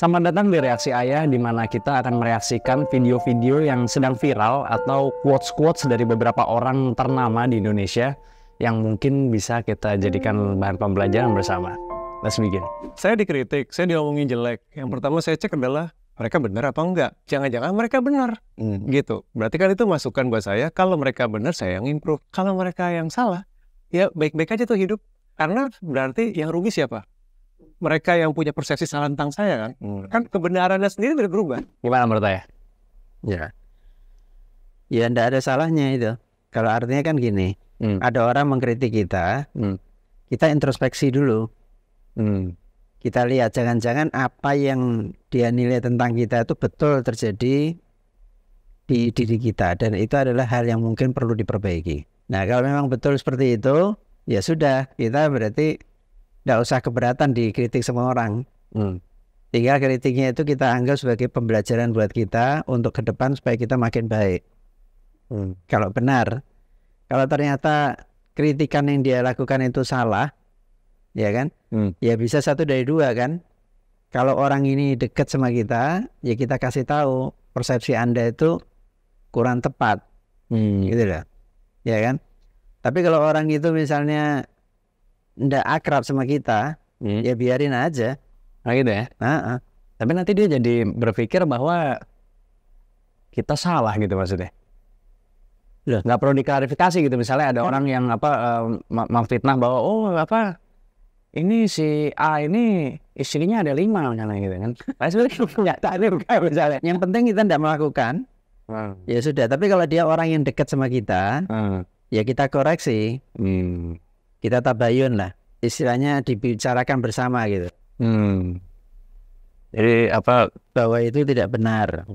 Selamat datang di Reaksi Ayah di mana kita akan mereaksikan video-video yang sedang viral atau quotes-quotes dari beberapa orang ternama di Indonesia yang mungkin bisa kita jadikan bahan pembelajaran bersama. Let's begin. Saya dikritik, saya diomongin jelek. Yang pertama saya cek adalah mereka benar apa enggak. Jangan-jangan mereka benar. Hmm. Gitu. Berarti kan itu masukan buat saya. Kalau mereka benar, saya yang improve. Kalau mereka yang salah, ya baik-baik aja tuh hidup. Karena berarti yang rugi siapa? Mereka yang punya persepsi salah tentang saya kan. Hmm. Kan kebenarannya sendiri tidak berubah. Gimana menurut saya? Ya. Ya ndak ada salahnya itu. Kalau artinya kan gini, Hmm. ada orang mengkritik kita, Hmm. kita introspeksi dulu. Hmm. Kita lihat jangan-jangan apa yang dia nilai tentang kita itu betul terjadi di diri kita dan itu adalah hal yang mungkin perlu diperbaiki. Nah, kalau memang betul seperti itu, ya sudah, kita berarti ndak usah keberatan dikritik semua orang. Hmm. Tinggal kritiknya itu kita anggap sebagai pembelajaran buat kita untuk ke depan supaya kita makin baik. Hmm. kalau benar. Kalau ternyata kritikan yang dia lakukan itu salah, ya kan? Hmm. Ya bisa satu dari dua kan. Kalau orang ini dekat sama kita, ya kita kasih tahu persepsi Anda itu kurang tepat, Hmm. gitu loh. Ya kan? Tapi kalau orang itu misalnya ndak akrab sama kita, Hmm. ya biarin aja. Nah gitu ya. Ah, ah. Tapi nanti dia jadi berpikir bahwa kita salah gitu maksudnya. Loh. Nggak perlu diklarifikasi gitu. Misalnya ada orang yang apa eh, ma- memfitnah bahwa oh apa ini si A ini istrinya ada lima misalnya gitu kan. Padahal sebenarnya kenyataannya bukan misalnya. Yang penting kita ndak melakukan, Hmm. ya sudah. Tapi kalau dia orang yang dekat sama kita, Hmm. ya kita koreksi. Hmm. Kita tabayun lah istilahnya dibicarakan bersama gitu Hmm. Jadi apa bahwa itu tidak benar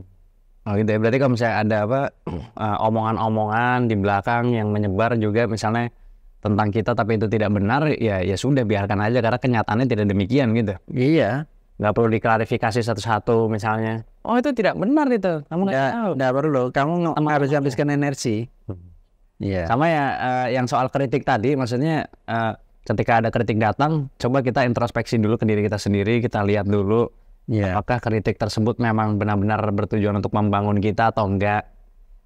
Oh gitu ya. Berarti kalau misalnya ada apa eh, omongan-omongan di belakang yang menyebar juga misalnya tentang kita tapi itu tidak benar ya ya sudah biarkan aja karena kenyataannya tidak demikian gitu. iya Nggak perlu diklarifikasi satu-satu misalnya. Oh itu tidak benar itu. Kamu nggak tahu. nggak perlu kamu harus habiskan energi iya. Sama ya eh, yang soal kritik tadi maksudnya eh, ketika ada kritik datang coba kita introspeksi dulu ke diri kita sendiri, kita lihat dulu iya. apakah kritik tersebut memang benar-benar bertujuan untuk membangun kita atau enggak.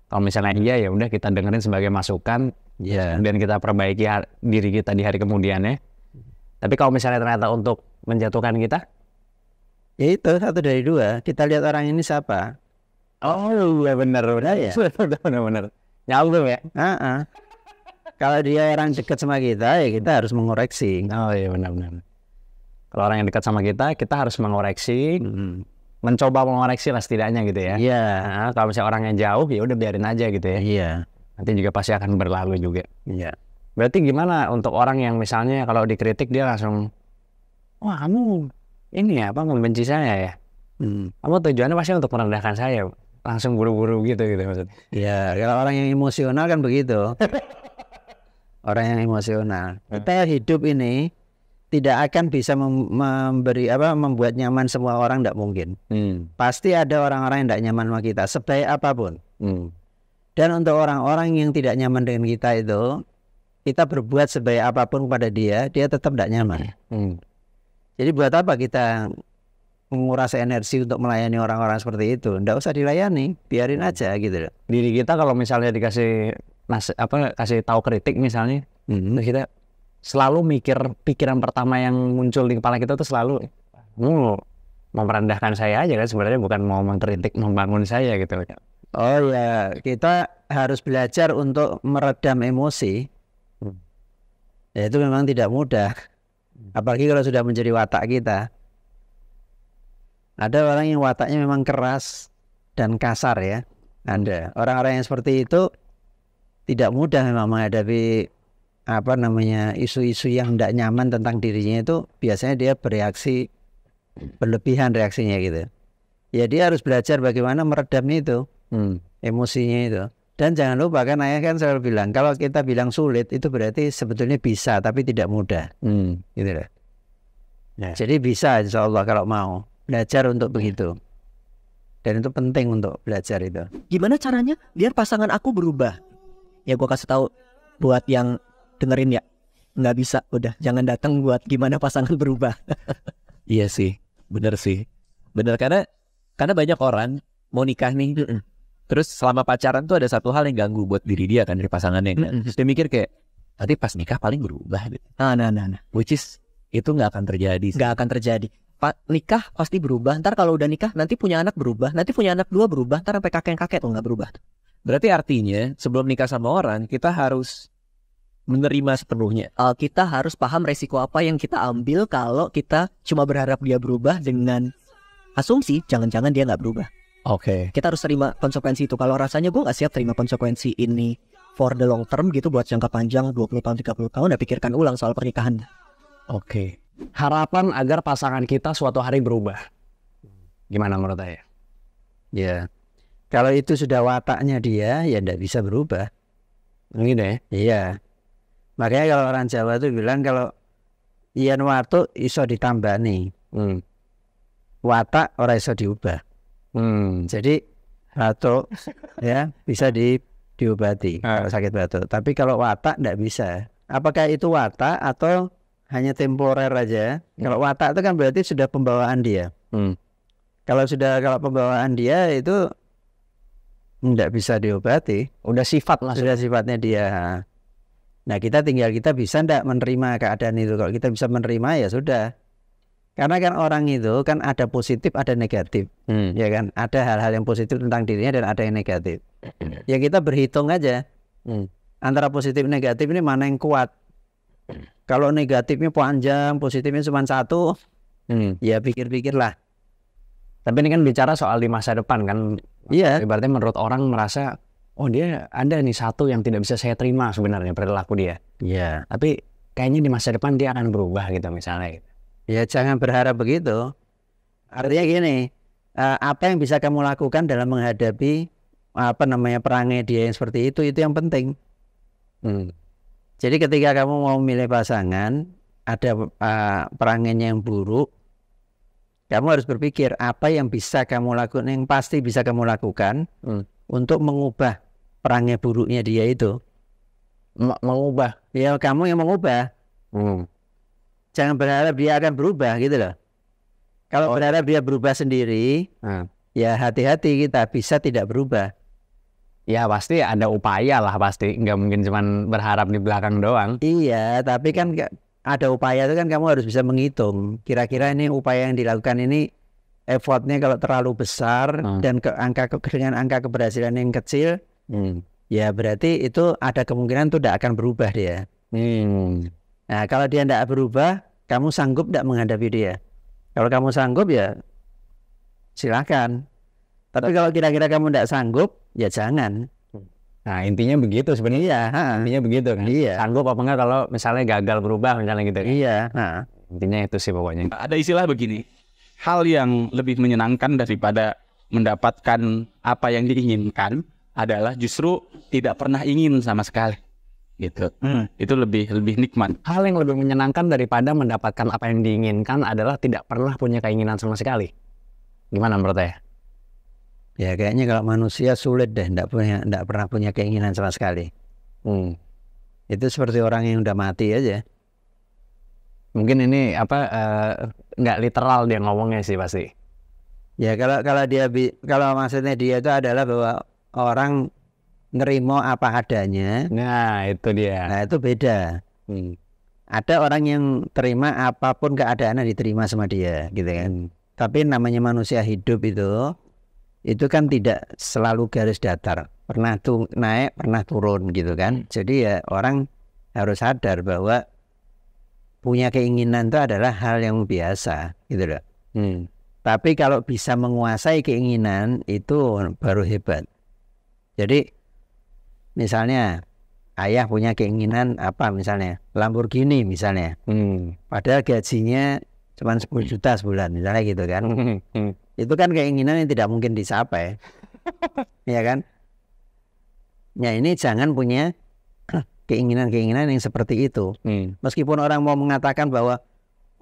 Kalau misalnya iya. ya udah kita dengerin sebagai masukan iya. kemudian kita perbaiki diri kita di hari kemudiannya. Tapi kalau misalnya ternyata untuk menjatuhkan kita, ya itu satu dari dua. Kita lihat orang ini siapa. Oh iya benar benar ya. benar benar nyambung ya. Ah, ah. kalau dia orang dekat sama kita ya kita harus mengoreksi Oh iya benar benar. Kalau orang yang dekat sama kita, kita harus mengoreksi, Hmm. mencoba mengoreksi lah setidaknya gitu ya. iya Nah, kalau misalnya orang yang jauh ya udah biarin aja gitu ya. iya Nanti juga pasti akan berlalu juga. iya Berarti gimana untuk orang yang misalnya kalau dikritik dia langsung, wah kamu ini ya apa membenci saya ya? Hmm. Kamu tujuannya pasti untuk merendahkan saya, langsung buru-buru gitu gitu maksudnya. Ya, kalau orang yang emosional kan begitu. orang yang emosional. Kita hidup ini tidak akan bisa mem- memberi apa membuat nyaman semua orang tidak mungkin. Hmm. Pasti ada orang-orang yang tidak nyaman sama kita sebaik apa pun. Hmm. Dan untuk orang-orang yang tidak nyaman dengan kita itu, kita berbuat sebaik apa pun kepada dia, dia tetap tidak nyaman. Hmm. Jadi buat apa kita menguras energi untuk melayani orang-orang seperti itu? Tidak usah dilayani, biarin aja gitu loh. Diri kita kalau misalnya dikasih nas apa kasih tahu kritik misalnya, Hmm. terus kita selalu mikir pikiran pertama yang muncul di kepala kita tuh selalu, mau merendahkan saya aja kan sebenarnya bukan mau mengkritik membangun saya gitu. Oh ya, kita harus belajar untuk meredam emosi. Hmm. Ya, itu memang tidak mudah. Apalagi kalau sudah menjadi watak kita. Ada orang yang wataknya memang keras dan kasar ya. Ada orang-orang yang seperti itu tidak mudah memang menghadapi apa namanya isu-isu yang tidak nyaman tentang dirinya itu biasanya dia bereaksi berlebihan reaksinya gitu. Ya dia harus belajar bagaimana meredam itu Hmm. emosinya itu. Dan jangan lupa kan ayah kan selalu bilang kalau kita bilang sulit itu berarti sebetulnya bisa tapi tidak mudah Hmm. gitu loh. Ya. Jadi bisa insya Allah kalau mau belajar untuk begitu. Dan itu penting untuk belajar itu. gimana caranya biar pasangan aku berubah ya gua kasih tahu buat yang dengerin ya nggak bisa udah jangan datang buat gimana pasangan berubah Iya sih, bener sih. bener karena karena banyak orang mau nikah nih terus selama pacaran tuh ada satu hal yang ganggu buat diri dia kan dari pasangannya kan Mm-mm. terus dia mikir kayak nanti pas nikah paling berubah Nah, nah, nah, nah. which is itu nggak akan terjadi nggak akan terjadi. Pak nikah pasti berubah. Ntar kalau udah nikah nanti punya anak berubah. Nanti punya anak dua berubah. Ntar sampai kakek kakek tuh nggak berubah. berarti artinya sebelum nikah sama orang kita harus menerima sepenuhnya Uh, kita harus paham resiko apa yang kita ambil kalau kita cuma berharap dia berubah dengan asumsi jangan-jangan dia nggak berubah. oke Kita harus terima konsekuensi itu. Kalau rasanya gue nggak siap terima konsekuensi ini for the long term gitu buat jangka panjang 20 tahun 30 tahun ya pikirkan ulang soal pernikahan. oke Harapan agar pasangan kita suatu hari berubah. Gimana menurut saya? Ya. Kalau itu sudah wataknya dia, ya ndak bisa berubah. Gitu ya. Iya. Makanya kalau orang Jawa tuh bilang kalau iyan watuk iso ditambah nih. Hmm. Watak ora iso diubah. Hmm. Jadi batuk ya bisa di diobati Ah. kalau sakit batuk. Tapi kalau watak ndak bisa. Apakah itu watak atau hanya temporer aja? Kalau watak itu kan berarti sudah pembawaan dia. Hmm. Kalau sudah kalau pembawaan dia itu ndak bisa diobati. Udah sifat lah. sudah sifatnya dia. Nah kita tinggal kita bisa ndak menerima keadaan itu. Kalau kita bisa menerima ya sudah. Karena kan orang itu kan ada positif ada negatif, Hmm. ya kan? Ada hal-hal yang positif tentang dirinya dan ada yang negatif. Ya kita berhitung aja Hmm. antara positif negatif ini mana yang kuat. Kalau negatifnya panjang, positifnya cuma satu, Hmm. ya pikir-pikirlah. Tapi ini kan bicara soal di masa depan kan. Iya, Ibaratnya menurut orang merasa, oh dia ada nih satu yang tidak bisa saya terima sebenarnya perilaku dia. iya. Tapi kayaknya di masa depan dia akan berubah gitu misalnya. Gitu. Ya jangan berharap begitu. Artinya gini, eh, apa yang bisa kamu lakukan dalam menghadapi apa namanya perangai dia yang seperti itu itu yang penting. Hmm. Jadi ketika kamu mau memilih pasangan, ada eh, perangainya yang buruk, kamu harus berpikir apa yang bisa kamu lakukan, yang pasti bisa kamu lakukan Hmm. untuk mengubah perangai buruknya dia itu. M- mengubah. Ya kamu yang mengubah. Hmm. Jangan berharap dia akan berubah gitu loh. Kalau berharap dia berubah sendiri, Hmm. ya hati-hati kita bisa tidak berubah. Ya pasti ada upaya lah pasti. Nggak mungkin cuman berharap di belakang doang. Iya, tapi kan ada upaya itu kan kamu harus bisa menghitung. Kira-kira ini upaya yang dilakukan ini effortnya kalau terlalu besar Hmm. dan ke angka ke- dengan angka keberhasilan yang kecil, Hmm. ya berarti itu ada kemungkinan itu tidak akan berubah dia. Hmm. Nah, kalau dia tidak berubah, kamu sanggup tidak menghadapi dia? Kalau kamu sanggup ya silakan. Tapi kalau kira-kira kamu tidak sanggup, ya jangan. Nah intinya begitu sebenarnya. Iya, ha, Intinya begitu kan. Iya. Sanggup apa enggak kalau misalnya gagal berubah misalnya gitu. kan. iya. ha. Intinya itu sih pokoknya. Ada istilah begini, hal yang lebih menyenangkan daripada mendapatkan apa yang diinginkan adalah justru tidak pernah ingin sama sekali. Gitu. Itu lebih lebih nikmat. Hal yang lebih menyenangkan daripada mendapatkan apa yang diinginkan adalah tidak pernah punya keinginan sama sekali. Gimana menurut saya? Ya kayaknya kalau manusia sulit deh, tidak punya, tidak pernah punya keinginan sama sekali. Hmm. Itu seperti orang yang udah mati aja. Mungkin ini apa eh, nggak literal dia ngomongnya sih pasti. Ya kalau kalau dia bi- kalau maksudnya dia itu adalah bahwa orang nerimo apa adanya. Nah itu dia. Nah itu beda. Hmm. Ada orang yang terima apa pun keadaannya diterima sama dia, gitu kan. Tapi namanya manusia hidup itu, itu kan tidak selalu garis datar. Pernah tuh naik, pernah turun, gitu kan. Jadi ya orang harus sadar bahwa punya keinginan itu adalah hal yang biasa, gitu loh. Hmm. Tapi kalau bisa menguasai keinginan itu baru hebat. Jadi misalnya ayah punya keinginan apa misalnya Lamborghini misalnya, Hmm. padahal gajinya cuma 10 juta sebulan misalnya gitu kan. Hmm. Itu kan keinginan yang tidak mungkin dicapai. ya kan? Ya ini jangan punya keinginan-keinginan yang seperti itu. Hmm. Meskipun orang mau mengatakan bahwa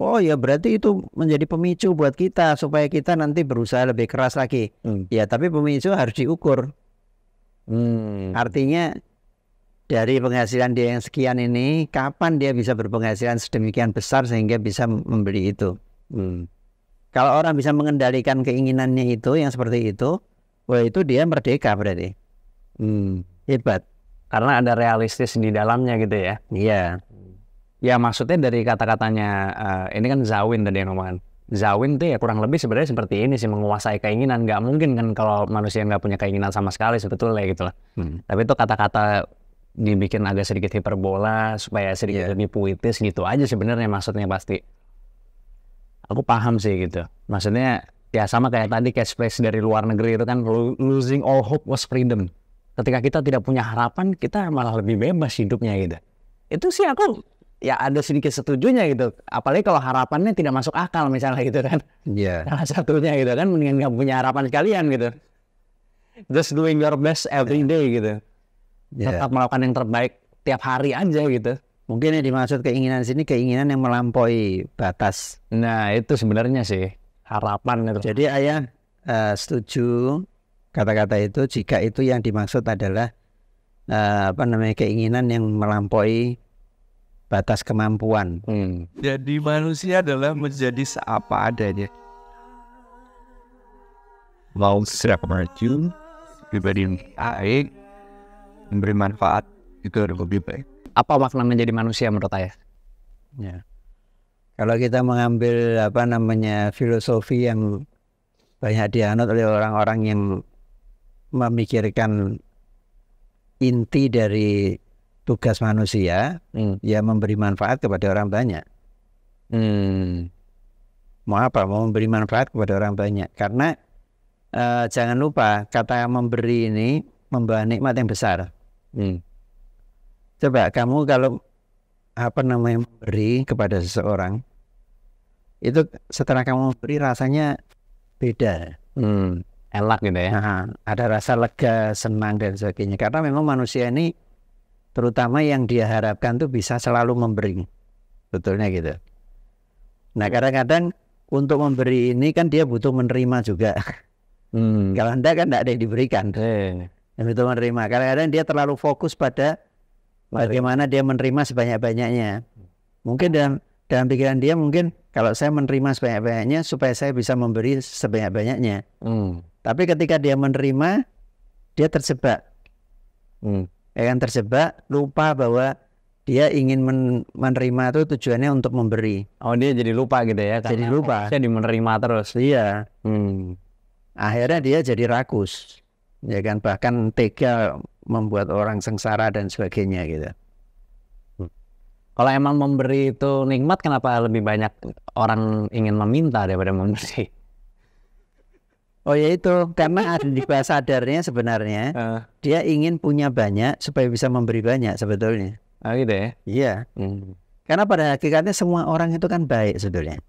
oh ya berarti itu menjadi pemicu buat kita supaya kita nanti berusaha lebih keras lagi. Hmm. Ya tapi pemicu harus diukur. Hmm. Artinya dari penghasilan dia yang sekian ini kapan dia bisa berpenghasilan sedemikian besar sehingga bisa membeli itu. Hmm. Kalau orang bisa mengendalikan keinginannya itu yang seperti itu, wah itu dia merdeka berarti. Hmm. Hebat. Karena ada realistis di dalamnya gitu ya. Iya. Ya maksudnya dari kata-katanya eh, ini kan Zawin tadi yang ngomongin. Zawin tuh ya kurang lebih sebenarnya seperti ini sih menguasai keinginan. Nggak mungkin kan kalau manusia nggak punya keinginan sama sekali sebetulnya gitu lah. Hmm. Tapi itu kata-kata dibikin agak sedikit hiperbola supaya sedikit Iya. lebih puitis gitu aja sebenarnya maksudnya pasti. Aku paham sih gitu. Maksudnya ya sama kayak tadi catchphrase dari luar negeri itu kan "Lo- losing all hope was freedom. Ketika kita tidak punya harapan, kita malah lebih bebas hidupnya gitu. Itu sih aku ya ada sedikit setujunya gitu. Apalagi kalau harapannya tidak masuk akal misalnya gitu kan. Iya. Salah satunya gitu kan mendingan nggak punya harapan sekalian gitu. Just doing your best every day gitu. Iya. Tetap melakukan yang terbaik tiap hari aja gitu. Mungkin yang dimaksud keinginan sini keinginan yang melampaui batas. Nah itu sebenarnya sih harapan itu. Jadi ayah eh, setuju kata-kata itu jika itu yang dimaksud adalah eh, apa namanya keinginan yang melampaui batas kemampuan. Hmm. Jadi manusia adalah menjadi seapa adanya. Mau siap maju, pribadi yang baik, memberi manfaat, itu lebih baik. Apa makna menjadi manusia menurut ayah? Ya. Kalau kita mengambil apa namanya filosofi yang banyak dianut oleh orang-orang yang memikirkan inti dari tugas manusia, Hmm. ya memberi manfaat kepada orang banyak. Hmm. Mau apa? Mau memberi manfaat kepada orang banyak. Karena eh, jangan lupa kata memberi ini membawa nikmat yang besar. Hmm. Coba kamu kalau apa namanya memberi kepada seseorang itu setelah kamu memberi rasanya beda. Hmm. Enak gitu ya. Nah, ada rasa lega, senang dan sebagainya. Karena memang manusia ini terutama yang dia harapkan tuh bisa selalu memberi. Betulnya gitu. Nah, kadang-kadang untuk memberi ini kan dia butuh menerima juga. Hmm. Kalau Anda kan tidak ada yang diberikan. Eh. Yang butuh menerima. Kadang-kadang dia terlalu fokus pada bagaimana dia menerima sebanyak-banyaknya. Mungkin dalam dalam pikiran dia mungkin kalau saya menerima sebanyak-banyaknya supaya saya bisa memberi sebanyak-banyaknya. Hmm. Tapi ketika dia menerima, dia terjebak. Hmm. Ya kan terjebak, lupa bahwa dia ingin men- menerima itu tujuannya untuk memberi. Oh dia jadi lupa gitu ya? Jadi lupa. fokusnya di menerima terus. Iya. Hmm. Akhirnya dia jadi rakus. Ya kan bahkan tega membuat orang sengsara dan sebagainya gitu. Kalau emang memberi itu nikmat, kenapa lebih banyak orang ingin meminta daripada memberi? Oh ya itu karena ada di bahasa sadarnya sebenarnya Eh, dia ingin punya banyak supaya bisa memberi banyak sebetulnya. oh gitu ya? Iya. Hmm. Karena pada hakikatnya semua orang itu kan baik sebetulnya.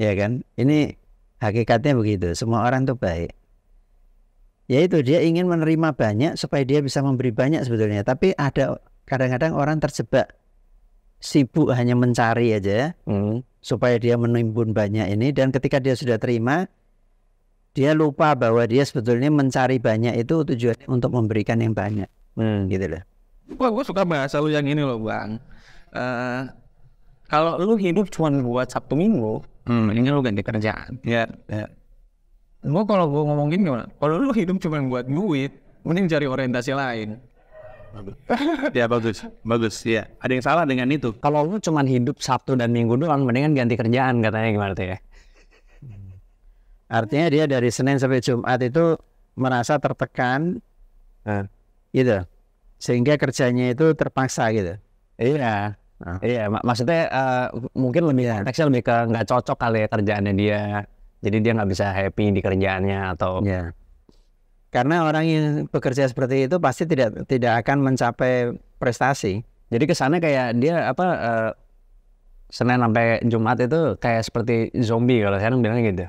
Ya kan? Ini hakikatnya begitu. Semua orang tuh baik. Yaitu dia ingin menerima banyak supaya dia bisa memberi banyak sebetulnya. Tapi ada kadang-kadang orang terjebak sibuk hanya mencari aja Hmm. supaya dia menimbun banyak ini dan ketika dia sudah terima dia lupa bahwa dia sebetulnya mencari banyak itu tujuannya untuk memberikan yang banyak Hmm. gitu loh. Wah, gue suka bahasa lu yang ini loh, Bang. Eh, kalau lu hidup cuma buat Sabtu Minggu, hmm, ini lu ganti kerjaan. Ya, ya. Gua kalau gua ngomong gini gimana? Kalau lu hidup cuma buat duit, mending cari orientasi lain. ya bagus, bagus. Ya, ada yang salah dengan itu. Kalau lu cuman hidup Sabtu dan Minggu doang, mendingan ganti kerjaan katanya gimana tuh ya? Artinya dia dari Senin sampai Jumat itu merasa tertekan Eh. gitu. Sehingga kerjanya itu terpaksa gitu. Iya. Ah. Iya, mak- maksudnya eh, mungkin lebih konteksnya lebih ke nggak cocok kali ya kerjaannya dia. Jadi dia nggak bisa happy di kerjaannya atau Ya. Karena orang yang bekerja seperti itu pasti tidak tidak akan mencapai prestasi. jadi kesannya kayak dia apa eh, Senin sampai Jumat itu kayak seperti zombie kalau sekarang bilangnya gitu.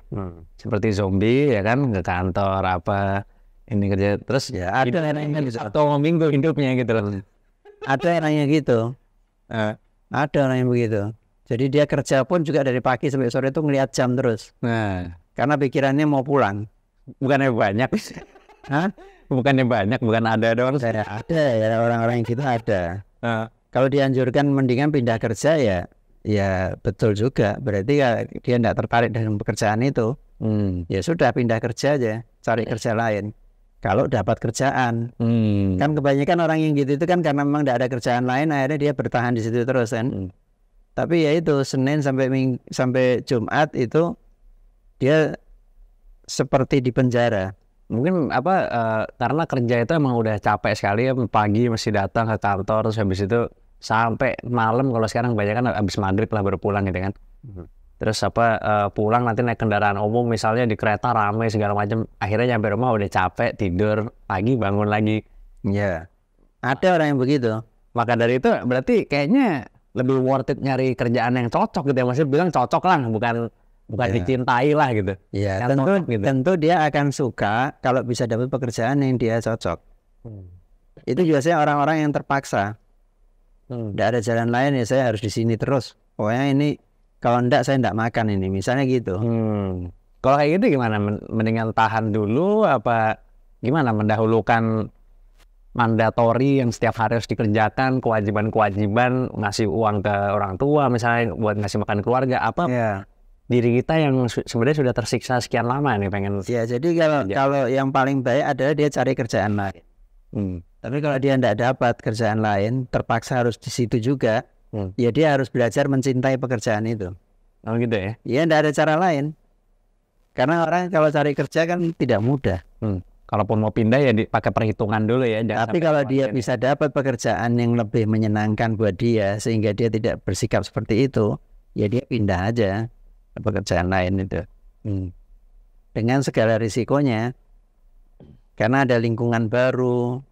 Seperti zombie ya kan ke kantor apa ini kerja terus Ya, ada yang gitu. Sama Minggu hidupnya gitu loh. Ada yang gitu. Eh, Ada orang yang begitu. Jadi dia kerja pun juga dari pagi sampai sore itu ngelihat jam terus. Nah, Karena pikirannya mau pulang. bukannya banyak. Hah? bukannya banyak, bukan ada doang. Saya ada ya orang-orang yang gitu ada. Eh, Kalau dianjurkan mendingan pindah kerja ya ya betul juga. Berarti ya dia tidak tertarik dengan pekerjaan itu. Hmm. Ya sudah pindah kerja aja, cari kerja lain. Kalau dapat kerjaan, Hmm. kan kebanyakan orang yang gitu itu kan karena memang tidak ada kerjaan lain, akhirnya dia bertahan di situ terus kan. Hmm. Tapi ya itu Senin sampai Ming sampai Jumat itu dia seperti di penjara. Mungkin apa eh, karena kerja itu emang udah capek sekali ya pagi masih datang ke kantor terus habis itu sampai malam kalau sekarang banyak kan habis maghrib lah baru pulang gitu kan. Terus apa eh, pulang nanti naik kendaraan umum misalnya di kereta ramai segala macam akhirnya nyampe rumah udah capek tidur pagi bangun lagi. Ya. Ada orang yang begitu. Maka dari itu berarti kayaknya lebih worth it nyari kerjaan yang cocok gitu ya maksudnya bilang cocok lah bukan bukan Ya. dicintai lah gitu. Ya, Yang tentu cocok gitu. tentu dia akan suka kalau bisa dapat pekerjaan yang dia cocok. Hmm. Itu biasanya orang-orang yang terpaksa. Hmm. Tidak ada jalan lain ya saya harus di sini terus. Pokoknya ini kalau enggak saya enggak makan ini. Misalnya gitu. Hmm. Kalau kayak gitu gimana? Men- Mendingan tahan dulu apa gimana mendahulukan mandatori yang setiap hari harus dikerjakan, kewajiban-kewajiban ngasih uang ke orang tua misalnya buat ngasih makan keluarga apa Ya. diri kita yang su- sebenarnya sudah tersiksa sekian lama nih pengen Ya, jadi kalau Ya. kalau yang paling baik adalah dia cari kerjaan lain. Hmm. Tapi kalau dia enggak dapat kerjaan lain, terpaksa harus di situ juga, Hmm. ya dia harus belajar mencintai pekerjaan itu. Oh gitu ya. Ya enggak ada cara lain. Karena orang kalau cari kerja kan tidak mudah. Kalaupun mau pindah ya dipakai perhitungan dulu ya. Tapi kalau dia khawatir. bisa dapat pekerjaan yang lebih menyenangkan buat dia sehingga dia tidak bersikap seperti itu, ya dia pindah aja ke pekerjaan lain itu. Hmm. Dengan segala risikonya. Karena ada lingkungan baru,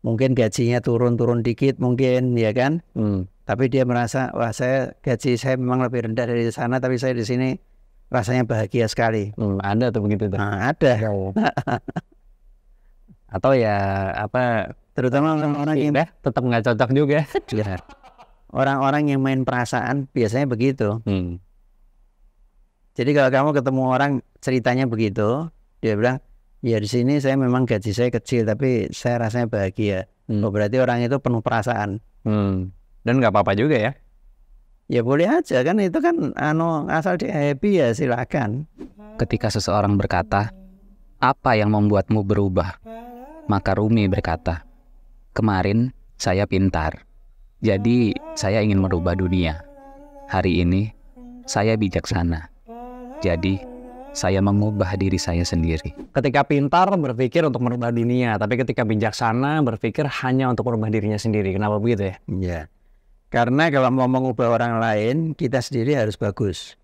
mungkin gajinya turun-turun dikit mungkin, ya kan? Hmm. Tapi dia merasa, wah saya gaji saya memang lebih rendah dari sana, tapi saya di sini rasanya bahagia sekali. Hmm, ada tuh begitu tuh. Nah, ada. Atau ya apa Terutama orang-orang yang pindah tetap nggak cocok juga. Ya. Orang-orang yang main perasaan biasanya begitu. Hmm. Jadi kalau kamu ketemu orang ceritanya begitu, dia bilang, ya di sini saya memang gaji saya kecil tapi saya rasanya bahagia. Hmm. Oh berarti orang itu penuh perasaan. Hmm. Dan nggak apa-apa juga ya. Ya boleh aja kan itu kan anu asal dia happy ya silakan. Ketika seseorang berkata, "Apa yang membuatmu berubah?" Maka Rumi berkata, "Kemarin saya pintar, jadi saya ingin merubah dunia. Hari ini saya bijaksana, jadi saya mengubah diri saya sendiri." Ketika pintar berpikir untuk merubah dunia, tapi ketika bijaksana berpikir hanya untuk merubah dirinya sendiri. Kenapa begitu ya? Ya. Karena kalau mau mengubah orang lain, kita sendiri harus bagus.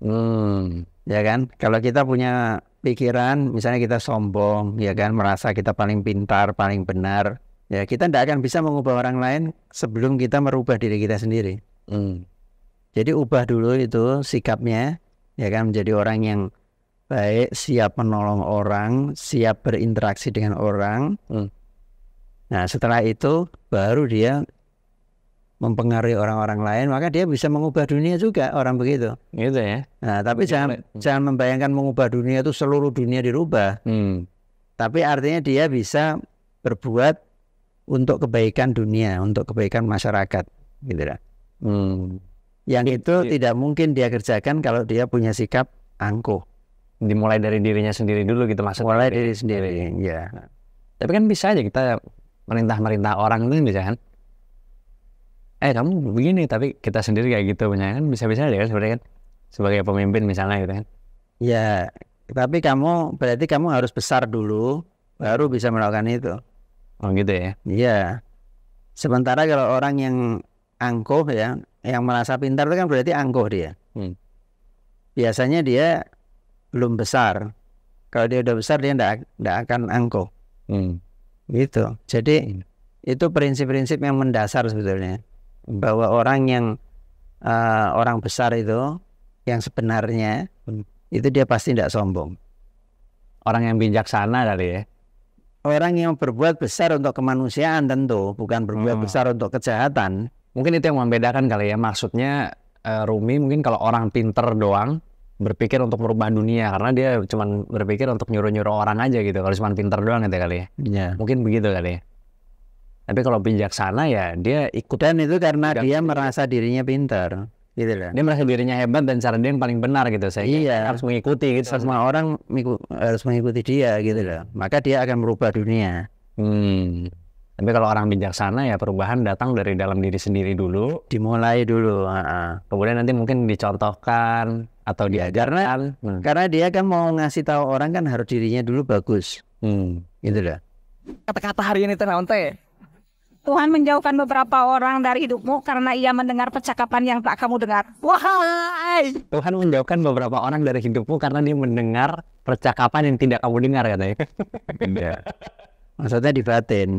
Hmm. ya kan kalau kita punya pikiran misalnya kita sombong ya kan merasa kita paling pintar paling benar ya kita tidak akan bisa mengubah orang lain sebelum kita merubah diri kita sendiri Hmm. jadi ubah dulu itu sikapnya ya kan menjadi orang yang baik siap menolong orang siap berinteraksi dengan orang Hmm. nah setelah itu baru dia mempengaruhi orang-orang lain maka dia bisa mengubah dunia juga orang begitu Gitu ya. Nah, tapi jangan jangan membayangkan mengubah dunia itu seluruh dunia dirubah. Hmm. Tapi artinya dia bisa berbuat untuk kebaikan dunia, untuk kebaikan masyarakat, gitu lah. Hmm. Yang itu tidak mungkin dia kerjakan kalau dia punya sikap angkuh. Dimulai dari dirinya sendiri dulu gitu maksudnya. Mulai diri sendiri, ya. Tapi kan bisa aja kita merintah-merintah orang itu bisa kan. Eh kamu begini tapi kita sendiri kayak gitu punya kan bisa-bisa aja kan sebenarnya kan sebagai pemimpin misalnya gitu kan. Ya, tapi kamu berarti kamu harus besar dulu, baru bisa melakukan itu. Oh gitu ya. Iya. Sementara kalau orang yang angkuh ya, yang merasa pintar itu kan berarti angkuh dia. Hmm. Biasanya dia belum besar. Kalau dia udah besar dia ndak ndak akan angkuh. Hmm. Gitu. Jadi itu prinsip-prinsip yang mendasar sebetulnya bahwa orang yang eh, orang besar itu yang sebenarnya Hmm. itu dia pasti tidak sombong. Orang yang bijaksana kali ya. Orang yang berbuat besar untuk kemanusiaan tentu bukan berbuat Hmm. besar untuk kejahatan. Mungkin itu yang membedakan kali ya. Maksudnya eh, Rumi mungkin kalau orang pinter doang berpikir untuk merubah dunia karena dia cuman berpikir untuk nyuruh-nyuruh orang aja gitu. Kalau cuma pinter doang gitu kali ya. Ya. Mungkin begitu kali ya. Tapi kalau bijaksana ya dia ikut Dan itu karena dia sendiri. merasa dirinya pintar. gitu loh. Dia merasa dirinya hebat dan cara dia yang paling benar gitu. Saya Iya. harus mengikuti gitu. Semua orang miku- harus mengikuti dia gitu loh. Maka dia akan merubah dunia. Hmm. Tapi kalau orang bijaksana ya perubahan datang dari dalam diri sendiri dulu, Dimulai dulu. ah, ah. kemudian nanti mungkin dicontohkan atau Ya, diajarkan. Hmm. Karena dia kan mau ngasih tahu orang kan harus dirinya dulu bagus. Hmm. Gitu loh. Kata-kata hari ini teh? Tuhan menjauhkan beberapa orang dari hidupmu karena ia mendengar percakapan yang tak kamu dengar. Wahai! Tuhan menjauhkan beberapa orang dari hidupmu karena dia mendengar percakapan yang tidak kamu dengar katanya. Iya. Maksudnya di batin.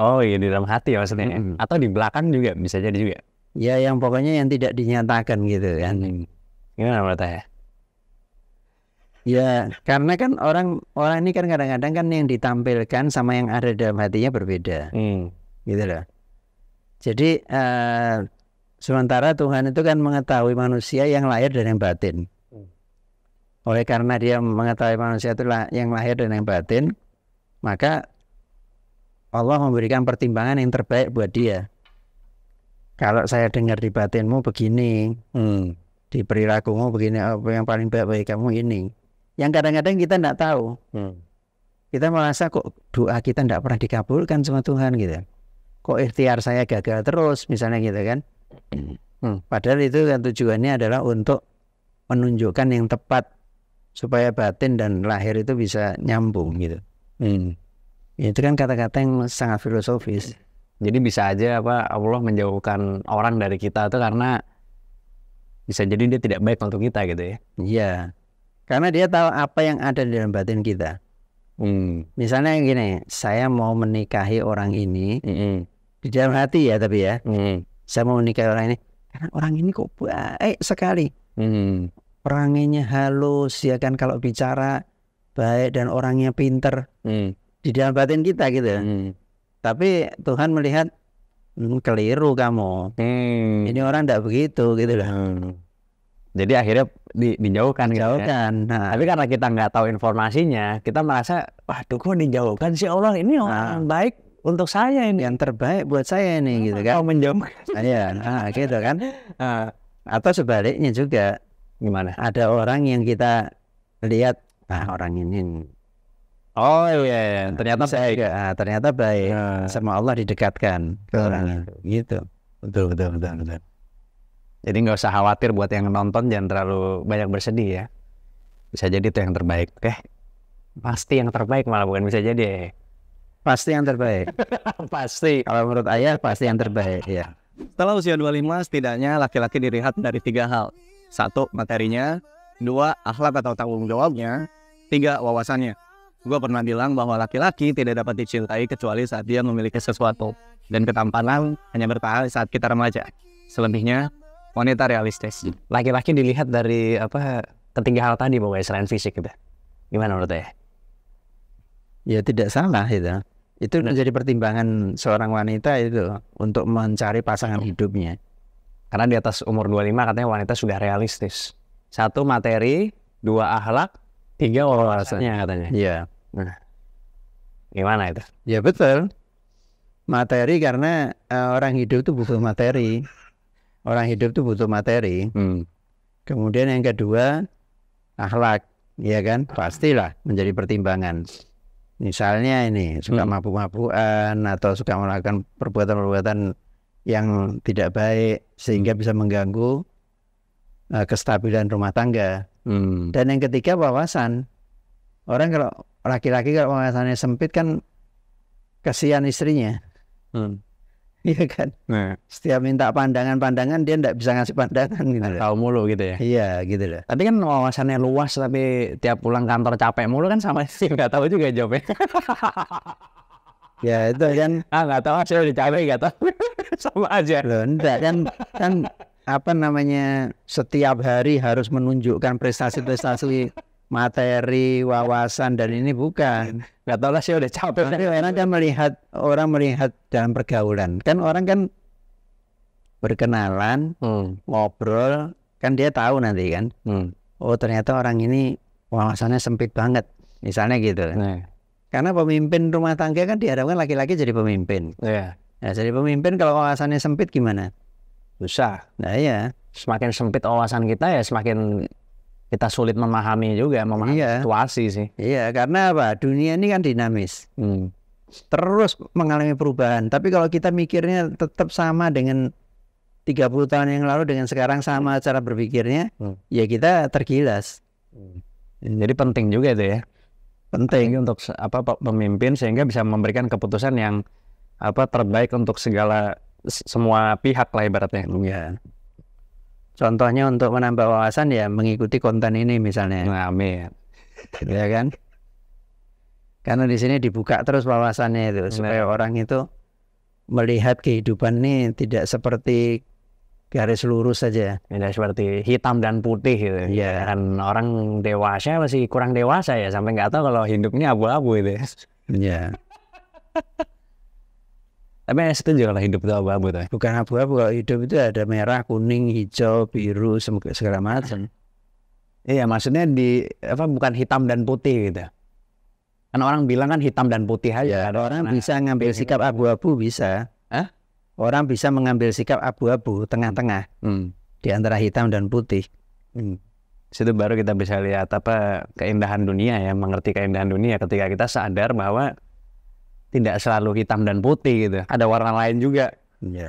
Oh iya di dalam hati ya maksudnya. Mm-mm. Atau di belakang juga bisa jadi juga. Ya yang pokoknya yang tidak dinyatakan gitu kan. Gimana menurut saya? Ya karena kan orang orang ini kan kadang-kadang kan yang ditampilkan sama yang ada dalam hatinya berbeda. Hmm. gitu loh. Jadi eh, sementara Tuhan itu kan mengetahui manusia yang lahir dan yang batin. Oleh karena dia mengetahui manusia itu yang lahir dan yang batin, maka Allah memberikan pertimbangan yang terbaik buat dia. Kalau saya dengar di batinmu begini, Hmm. di perilakumu begini, apa yang paling baik bagi kamu ini. Yang kadang-kadang kita tidak tahu. Hmm. Kita merasa kok doa kita tidak pernah dikabulkan sama Tuhan gitu. Kok ikhtiar saya gagal terus misalnya gitu kan. Hmm, Padahal itu kan tujuannya adalah untuk menunjukkan yang tepat supaya batin dan lahir itu bisa nyambung gitu. Hmm. Itu kan kata-kata yang sangat filosofis. Jadi bisa aja apa Allah menjauhkan orang dari kita itu karena bisa jadi dia tidak baik untuk kita gitu ya. Iya. Karena dia tahu apa yang ada di dalam batin kita. Hmm. Misalnya gini, saya mau menikahi orang ini Hmm. di dalam hati ya tapi ya. Hmm. Saya mau menikahi orang ini karena orang ini kok baik sekali. Hmm. orangnya halus ya kan kalau bicara baik dan orangnya pinter Hmm. di dalam batin kita gitu Hmm. tapi Tuhan melihat "Hmm, keliru kamu Hmm. ini orang tidak begitu gitu loh Hmm. Jadi akhirnya di, dijauhkan gitu ya. nah Tapi karena kita nggak tahu informasinya, kita merasa, waduh kok dijauhkan sih Allah ini orang baik untuk saya ini. yang terbaik buat saya ini gitu kan Kau menjauhkan. Nah, iya nah, gitu kan Ah, atau sebaliknya juga gimana? ada orang yang kita lihat ah orang ini Oh iya, iya. ternyata baik. juga, ah, ternyata baik Ah. sama Allah didekatkan ke orang itu gitu Betul, betul, betul, betul. Jadi nggak usah khawatir buat yang nonton jangan terlalu banyak bersedih ya. Bisa jadi itu yang terbaik, oke? Pasti yang terbaik malah bukan bisa jadi. pasti yang terbaik Pasti. kalau menurut ayah pasti yang terbaik ya Setelah usia 25, setidaknya laki-laki dilihat dari tiga hal. Satu, materinya. Dua, akhlak atau tanggung jawabnya. Tiga, wawasannya. Gue pernah bilang bahwa laki-laki tidak dapat dicintai kecuali saat dia memiliki sesuatu. Dan ketampanan hanya bertahan saat kita remaja. Selebihnya, wanita realistis. Laki-laki dilihat dari apa ketiga hal tadi pokoknya selain fisik gitu. Gimana menurut saya? ya tidak salah itu itu menjadi pertimbangan seorang wanita itu untuk mencari pasangan hidupnya Karena di atas umur 25 katanya wanita sudah realistis. Satu materi, dua akhlak, tiga wawasannya katanya. iya Gimana itu? ya betul materi karena eh, orang hidup itu butuh materi orang hidup itu butuh materi Hmm. kemudian yang kedua akhlak ya kan pastilah menjadi pertimbangan misalnya ini suka Hmm. mabuk-mabukan atau suka melakukan perbuatan-perbuatan yang tidak baik sehingga bisa mengganggu eh, kestabilan rumah tangga Hmm. dan yang ketiga wawasan orang kalau laki-laki kalau wawasannya sempit kan kasihan istrinya Hmm. Iya kan Nah, setiap minta pandangan-pandangan dia tidak bisa ngasih pandangan gitu tahu mulu gitu ya. iya gitu loh Tapi kan wawasannya luas tapi tiap pulang kantor capek mulu kan sama sih nggak tahu juga jawabnya. ya itu kan ah nggak tahu saya udah capek nggak tahu sama aja. loh enggak kan kan apa namanya setiap hari harus menunjukkan prestasi-prestasi materi wawasan dan ini bukan Nggak tahu lah saya udah capek. tapi orang kan melihat orang melihat dalam pergaulan kan orang kan berkenalan Hmm. ngobrol kan dia tahu nanti kan Hmm. oh ternyata orang ini wawasannya sempit banget misalnya gitu Nah, karena pemimpin rumah tangga kan diharapkan laki-laki jadi pemimpin iya. nah jadi pemimpin kalau wawasannya sempit gimana susah. Nah iya, Semakin sempit wawasan kita ya semakin kita sulit memahami juga, memahami Iya. situasi sih. iya karena apa? Dunia ini kan dinamis. Hmm. terus mengalami perubahan. Tapi kalau kita mikirnya tetap sama dengan 30 tahun yang lalu dengan sekarang sama cara berpikirnya, Hmm. ya kita tergilas. Jadi penting juga itu ya. Penting. Penting untuk apa pe- pemimpin sehingga bisa memberikan keputusan yang apa terbaik untuk segala semua pihak lah ibaratnya. Ya. Contohnya untuk menambah wawasan ya mengikuti konten ini misalnya, Nah, amin. ya kan? Karena di sini dibuka terus wawasannya itu supaya orang itu melihat kehidupan ini tidak seperti garis lurus saja. Tidak seperti hitam dan putih gitu. Iya. Kan orang dewasa masih kurang dewasa ya sampai nggak tahu kalau hidupnya abu-abu itu. ya. Tapi saya setuju kalau hidup itu abu-abu tuh. bukan abu-abu kalau hidup itu ada merah, kuning, hijau, biru, segala macam. Iya, maksudnya di apa bukan hitam dan putih gitu. Kan orang bilang kan hitam dan putih aja. Ya, orang Nah, bisa ngambil sikap abu-abu bisa. Hah? Orang bisa mengambil sikap abu-abu tengah-tengah hmm. di antara hitam dan putih. Hmm. Situ baru kita bisa lihat apa keindahan dunia ya, mengerti keindahan dunia ketika kita sadar bahwa tidak selalu hitam dan putih gitu. Ada warna lain juga. Ya.